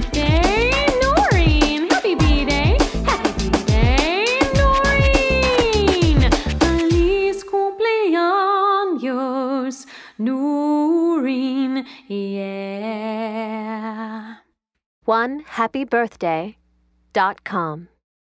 birthday, Noreen! Happy B-Day! Happy B-Day, Noreen! Feliz cumpleaños, Noreen, yeah! One happy birthday dot com.